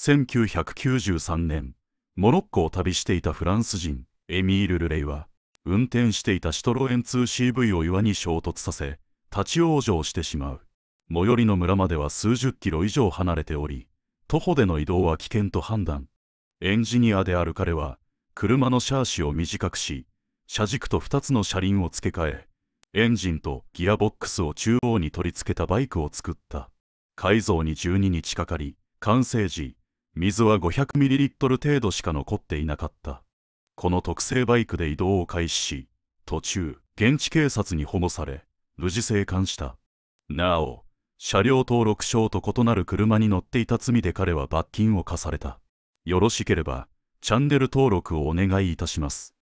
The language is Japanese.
1993年モロッコを旅していたフランス人エミール・ルレイは運転していたシトロエン 2CV を岩に衝突させ立ち往生してしまう。最寄りの村までは数十キロ以上離れており徒歩での移動は危険と判断。エンジニアである彼は車のシャーシを短くし車軸と2つの車輪を付け替えエンジンとギアボックスを中央に取り付けたバイクを作った。改造に12日かかり完成時水は 500ml 程度しか残っていなかった。この特製バイクで移動を開始し途中現地警察に保護され無事生還した。なお車両登録証と異なる車に乗っていた罪で彼は罰金を課された。よろしければチャンネル登録をお願いいたします。